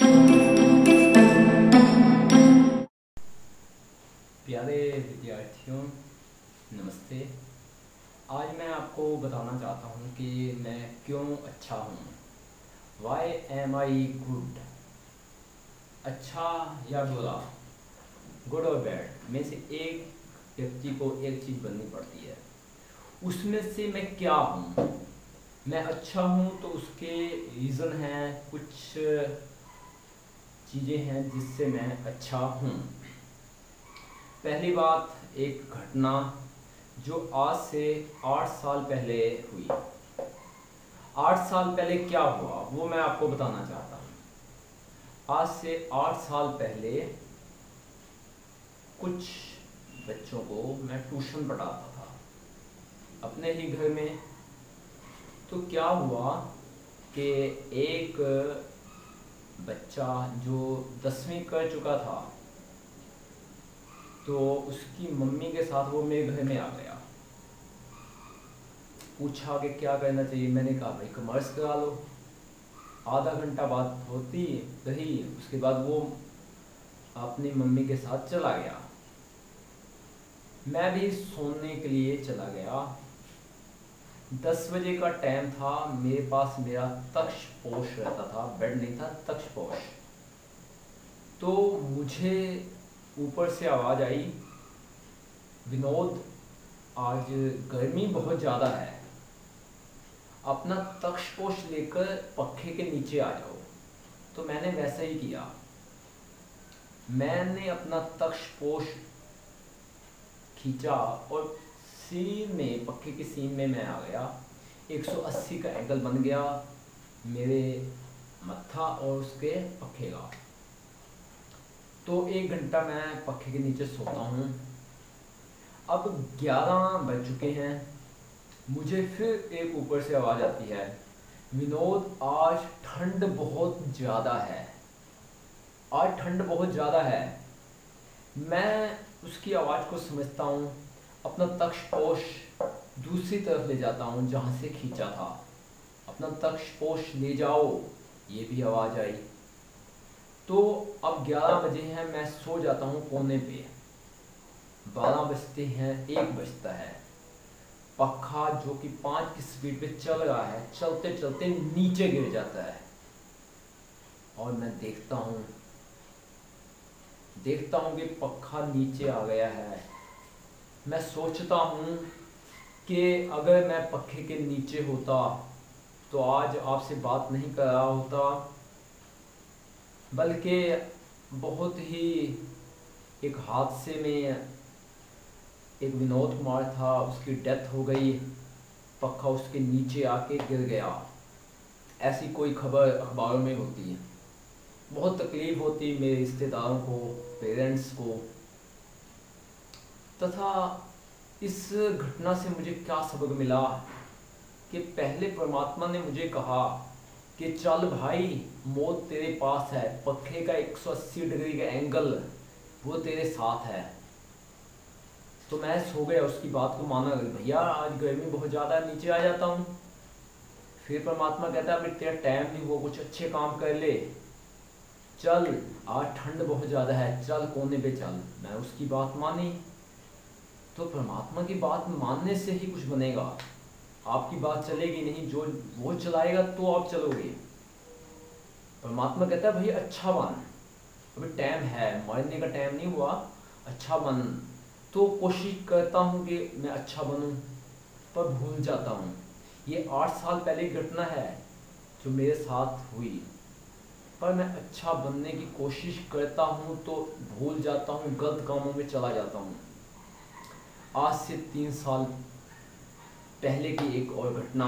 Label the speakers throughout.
Speaker 1: प्यारे विद्यार्थियों, नमस्ते। आज मैं आपको बताना चाहता हूँ कि मैं क्यों अच्छा हूँ। वाई एम आई गुड अच्छा या बुरा? गुड और बैड में से एक व्यक्ति को एक चीज़ बननी पड़ती है। उसमें से मैं क्या हूँ? मैं अच्छा हूँ तो उसके रीज़न हैं कुछ चीज़ें हैं जिससे मैं अच्छा हूँ। पहली बात, एक घटना जो आज से आठ साल पहले हुई। आठ साल पहले क्या हुआ, वो मैं आपको बताना चाहता हूँ। आज से आठ साल पहले कुछ बच्चों को मैं ट्यूशन पढ़ाता था, अपने ही घर में। तो क्या हुआ कि एक बच्चा जो दसवीं कर चुका था तो उसकी मम्मी के साथ वो मेरे घर में आ गया। पूछा कि क्या करना चाहिए? मैंने कहा, भाई कॉमर्स करा लो। आधा घंटा बात होती रही, उसके बाद वो अपनी मम्मी के साथ चला गया। मैं भी सोने के लिए चला गया। दस बजे का टाइम था, मेरे पास मेरा तक्ष पोष रहता था बेड नहीं था, तक्ष पोष तो मुझे ऊपर से आवाज़ आई, विनोद, आज गर्मी बहुत ज़्यादा है। अपना तक्ष पोष लेकर पखे के नीचे आ जाओ। तो मैंने वैसा ही किया। मैंने अपना तक्ष पोष खींचा और सीन में पखे की सीन में मैं आ गया। 180 का एंगल बन गया मेरे मत्था और उसके पखे का। तो एक घंटा मैं पखे के नीचे सोता हूँ। अब 11 बज चुके हैं। मुझे फिर एक ऊपर से आवाज़ आती है, विनोद, आज ठंड बहुत ज़्यादा है। आज ठंड बहुत ज़्यादा है। मैं उसकी आवाज़ को समझता हूँ। अपना तक्षपोष दूसरी तरफ़ ले जाता हूँ, जहाँ से खींचा था। अपना तक्षपोष ले जाओ, ये भी आवाज़ आई। तो अब 11 बजे हैं, मैं सो जाता हूँ कोने पे। 12 बजते हैं, एक बजता है। पखा जो कि पाँच की स्पीड पे चल रहा है चलते चलते नीचे गिर जाता है। और मैं देखता हूँ देखता हूँ कि पखा नीचे आ गया है। मैं सोचता हूँ कि अगर मैं पखे के नीचे होता तो आज आपसे बात नहीं कर रहा होता, बल्कि बहुत ही एक हादसे में एक विनोद कुमार था, उसकी डेथ हो गई पक्का उसके नीचे आके गिर गया। ऐसी कोई खबर अखबारों में होती है। बहुत तकलीफ़ होती मेरे रिश्तेदारों को पेरेंट्स को तथा इस घटना से मुझे क्या सबक मिला कि पहले परमात्मा ने मुझे कहा कि चल भाई, मौत तेरे पास है पखे का 180 डिग्री का एंगल वो तेरे साथ है। तो मैं सो गया, उसकी बात को माना भैया, आज गर्मी बहुत ज़्यादा नीचे आ जाता हूँ। फिर परमात्मा कहता है तेरा टाइम नहीं हुआ, कुछ अच्छे काम कर ले। चल, आज ठंड बहुत ज़्यादा है, चल, कोने पे चल। मैं उसकी बात मानी। तो परमात्मा की बात मानने से ही कुछ बनेगा। आपकी बात चलेगी नहीं, जो वो चलाएगा तो आप चलोगे। परमात्मा कहता है, भाई अच्छा बन अभी टाइम है, मरने का टाइम नहीं हुआ। अच्छा बन तो कोशिश करता हूँ कि मैं अच्छा बनूँ, पर भूल जाता हूँ। ये आठ साल पहले घटना है, जो मेरे साथ हुई। पर मैं अच्छा बनने की कोशिश करता हूँ तो भूल जाता हूँ, गलत कामों में चला जाता हूँ। आज से तीन साल पहले की एक और घटना,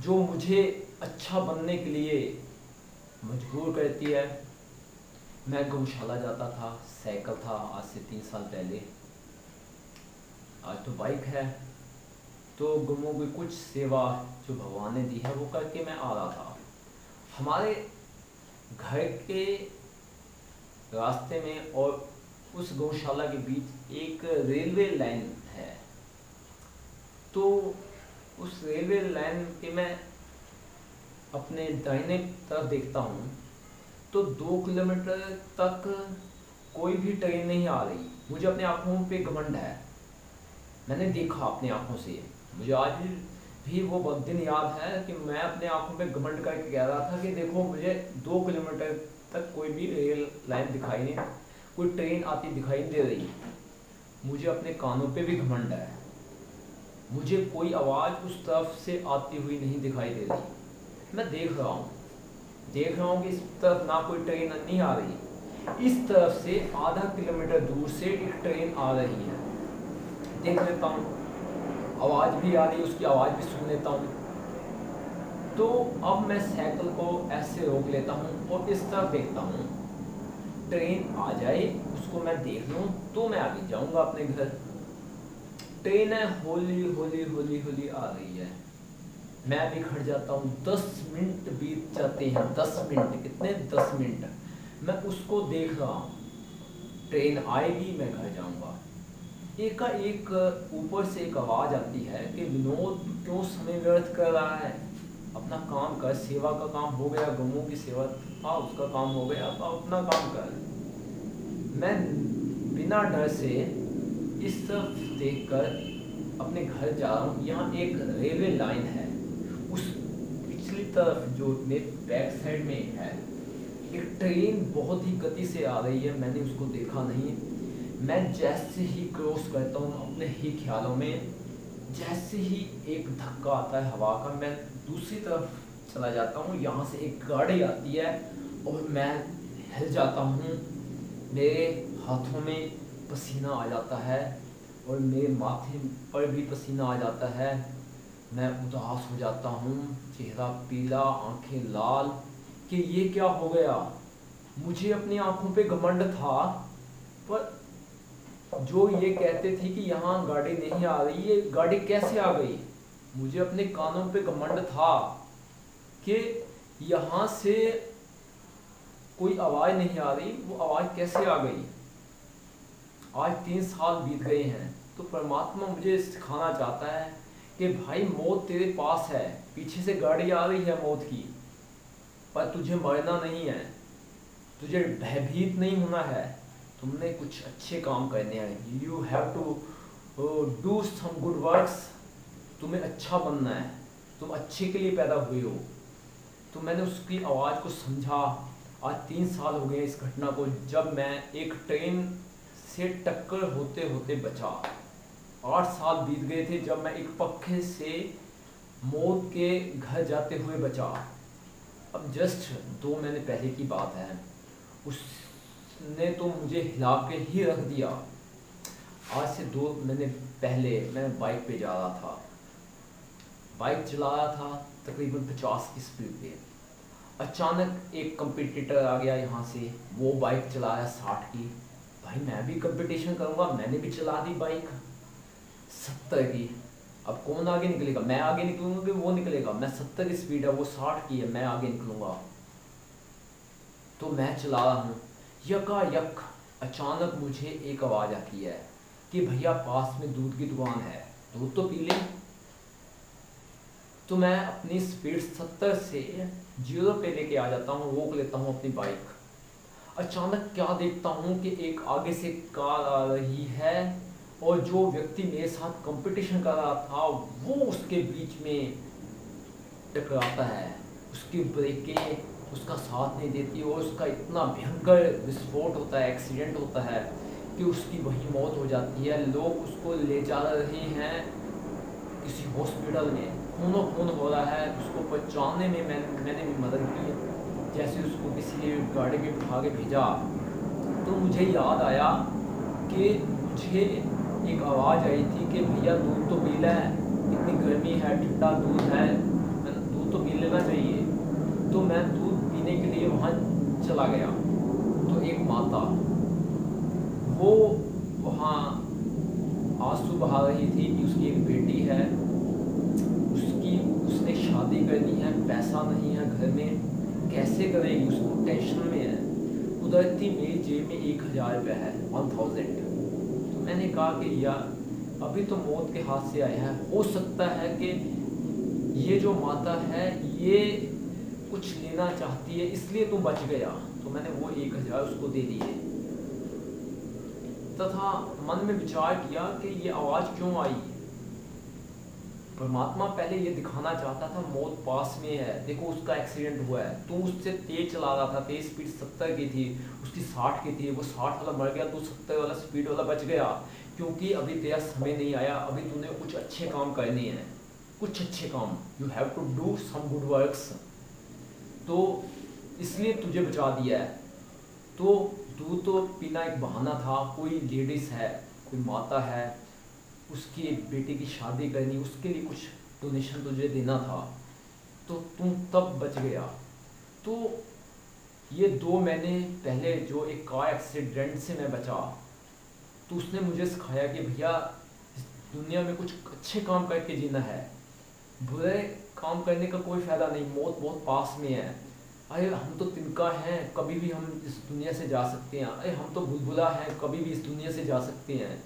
Speaker 1: जो मुझे अच्छा बनने के लिए मजबूर करती है। मैं गौशाला जाता था, साइकिल था आज से तीन साल पहले। आज तो बाइक है तो गुमों की कुछ सेवा जो भगवान ने दी है, वो करके मैं आ रहा था। हमारे घर के रास्ते में और उस गौशाला के बीच एक रेलवे लाइन है। तो उस रेलवे लाइन के मैं अपने दाहिने तरफ़ देखता हूँ तो दो किलोमीटर तक कोई भी ट्रेन नहीं आ रही। मुझे अपने आँखों पे घमंड है। मैंने देखा अपनी आँखों से। मुझे आज भी वो बहुत दिन याद है कि मैं अपने आँखों पे घमंड करके कह रहा था कि देखो, मुझे दो किलोमीटर तक कोई भी रेल लाइन दिखाई नहीं कोई ट्रेन आती दिखाई दे रही है। मुझे अपने कानों पे भी घमंड है। मुझे कोई आवाज़ उस तरफ़ से आती हुई नहीं दिखाई दे रही। मैं देख रहा हूँ। देख रहा हूँ कि इस तरफ़ ना कोई ट्रेन नहीं आ रही। इस तरफ़ से आधा किलोमीटर दूर से एक ट्रेन आ रही है। देख लेता हूँ। आवाज़ भी आ रही उसकी आवाज़ भी सुन लेता हूँ। तो अब मैं साइकिल को ऐसे रोक लेता हूँ और इस तरफ़ देखता हूँ। ट्रेन आ जाए, उसको मैं देख लूँ तो मैं आगे जाऊँगा अपने घर। ट्रेन है, होली होली होली होली आ रही है। मैं भी खड़ जाता हूँ, दस मिनट बीत जाते हैं। दस मिनट, कितने? दस मिनट। मैं उसको देख रहा हूँ। ट्रेन आएगी, मैं घर जाऊँगा। एक एक ऊपर से एक आवाज़ आती है कि विनोद, क्यों समय व्यर्थ कर रहा है? अपना काम कर, सेवा का काम हो गया, गमों की सेवा था, उसका काम हो गया तो अपना काम कर। मैं बिना डर से इस तरफ़ देखकर अपने घर जा रहा हूँ। यहाँ एक रेलवे लाइन है। उस पिछली तरफ़ जो मेरे बैक साइड में है, एक ट्रेन बहुत ही गति से आ रही है। मैंने उसको देखा नहीं। मैं जैसे ही क्रॉस करता हूँ अपने ही ख्यालों में। जैसे ही एक धक्का आता है हवा का, मैं दूसरी तरफ़ चला जाता हूँ, यहाँ से एक गाड़ी आती है और मैं हिल जाता हूँ। मेरे हाथों में पसीना आ जाता है और मेरे माथे पर भी पसीना आ जाता है। मैं उदास हो जाता हूँ, चेहरा पीला, आँखें लाल, कि ये क्या हो गया? मुझे अपनी आँखों पे घमंड था, पर जो ये कहते थे कि यहाँ गाड़ी नहीं आ रही, ये गाड़ी कैसे आ गई? मुझे अपने कानों पे घमंड था कि यहाँ से कोई आवाज़ नहीं आ रही, वो आवाज़ कैसे आ गई? आज तीन साल बीत गए हैं तो परमात्मा मुझे सिखाना चाहता है कि भाई मौत तेरे पास है, पीछे से गाड़ी आ रही है मौत की, पर तुझे मरना नहीं है, तुझे भयभीत नहीं होना है। तुमने कुछ अच्छे काम करने हैं you have to do some good works तुम्हें अच्छा बनना है। तुम अच्छे के लिए पैदा हुए हो। तो मैंने उसकी आवाज़ को समझा। आज तीन साल हो गए इस घटना को, जब मैं एक ट्रेन से टक्कर होते होते बचा। आठ साल बीत गए थे जब मैं एक पक्के से मौत के घर जाते हुए बचा। अब जस्ट दो महीने पहले की बात है। उसने तो मुझे हिला के ही रख दिया। आज से दो महीने पहले, मैं बाइक पे जा रहा था। बाइक चला रहा था तकरीबन पचास की स्पीड पे। अचानक एक कंपटीटर आ गया यहाँ से। वो बाइक चलाया साठ की। भाई, मैं भी कंपटीशन करूँगा, मैंने भी चला दी बाइक सत्तर की। अब कौन आगे निकलेगा? मैं आगे निकलूँगा कि वो निकलेगा? मैं सत्तर की स्पीड है, वो साठ की है, मैं आगे निकलूँगा। तो मैं चला रहा हूँ। यका यक, अचानक मुझे एक आवाज़ आती है कि भैया पास में दूध की दुकान है, दूध तो पी ले। तो मैं अपनी स्पीड सत्तर से ज़ीरो पे लेके आ जाता हूँ, रोक लेता हूँ अपनी बाइक। अचानक क्या देखता हूँ कि एक आगे से कार आ रही है और जो व्यक्ति मेरे साथ कंपटीशन कर रहा था, वो उसके बीच में टकराता है। उसकी ब्रेकें उसका साथ नहीं देती और उसका इतना भयंकर विस्फोट होता है एक्सीडेंट होता है कि उसकी वही मौत हो जाती है। लोग उसको ले जा रहे हैं किसी हॉस्पिटल में। खूनो खून हो रहा है, उसको बचाने में मैं, मैंने भी मदद की जैसे उसको किसी गाड़ी में उठा के भेजा तो मुझे याद आया कि मुझे एक आवाज़ आई थी कि भैया दूध तो पी है इतनी गर्मी है, ठंडा दूध है, दूध तो पी लेना चाहिए। तो मैं दूध लिए वहाँ चला गया। तो एक माता, वो वहाँ आँसू बहा रही थी कि उसकी एक बेटी है। उसकी, उसने शादी करनी है, पैसा नहीं है घर में। कैसे करेगी? उसको टेंशन में है। उधर थी मेरी जेब में एक हज़ार रुपया है वन थाउज़ेंड तो मैंने कहा कि यार अभी तो मौत के हाथ से आया है। हो सकता है कि ये जो माता है, ये कुछ लेना चाहती है, इसलिए तू बच गया। तो मैंने वो एक हज़ार उसको दे दिए। तथा मन में विचार किया कि ये आवाज़ क्यों आई? परमात्मा पहले ये दिखाना चाहता था, मौत पास में है। देखो, उसका एक्सीडेंट हुआ है। तू उससे तेज चला रहा था। तेज स्पीड सत्तर की थी। उसकी साठ की थी। वो साठ वाला मर गया तू सत्तर वाला स्पीड वाला बच गया। क्योंकि अभी तेरा समय नहीं आया। अभी तूने कुछ अच्छे काम करने हैं। कुछ अच्छे काम। You have to do some good works तो इसलिए तुझे बचा दिया है। तो तू तो पीना एक बहाना था, कोई लेडीज़ है, कोई माता है, उसकी बेटे की शादी करनी, उसके लिए कुछ डोनेशन तुझे देना था। तो तुम तब बच गया। तो ये दो महीने पहले जो एक कार एक्सीडेंट से मैं बचा तो उसने मुझे सिखाया कि भैया दुनिया में कुछ अच्छे काम करके जीना है। बुरे काम करने का कोई फ़ायदा नहीं, मौत बहुत पास में है। अरे, हम तो तिनका हैं, कभी भी हम इस दुनिया से जा सकते हैं। अरे, हम तो बुलबुला हैं, कभी भी इस दुनिया से जा सकते हैं।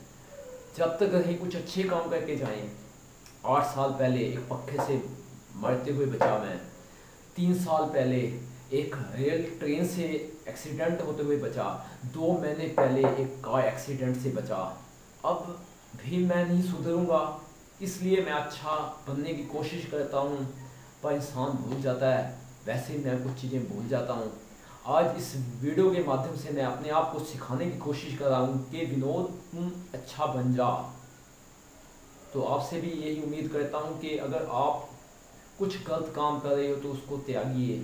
Speaker 1: जब तक कहीं कुछ अच्छे काम करके जाएँ, आठ साल पहले एक पक्के से मरते हुए बचा मैं। तीन साल पहले एक रेल ट्रेन से एक्सीडेंट होते हुए बचा। दो महीने पहले एक कार एक्सीडेंट से बचा। अब भी मैं नहीं सुधरूँगा। इसलिए मैं अच्छा बनने की कोशिश करता हूँ, पर इंसान भूल जाता है। वैसे ही मैं कुछ चीज़ें भूल जाता हूँ। आज इस वीडियो के माध्यम से मैं अपने आप को सिखाने की कोशिश कर रहा हूँ कि विनोद, तुम अच्छा बन जा। तो आपसे भी यही उम्मीद करता हूँ कि अगर आप कुछ गलत काम कर रहे हो तो उसको त्यागिए।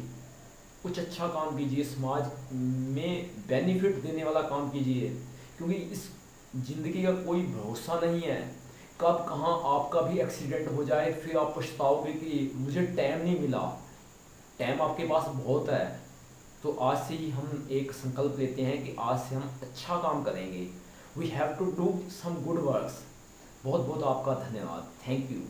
Speaker 1: कुछ अच्छा काम कीजिए, समाज में बेनिफिट देने वाला काम कीजिए। क्योंकि इस ज़िंदगी का कोई भरोसा नहीं है। कब कहाँ आपका भी एक्सीडेंट हो जाए, फिर आप पछताओगे कि मुझे टाइम नहीं मिला। टाइम आपके पास बहुत है। तो आज से ही हम एक संकल्प लेते हैं कि आज से हम अच्छा काम करेंगे। We have to do some good works बहुत बहुत आपका धन्यवाद। Thank you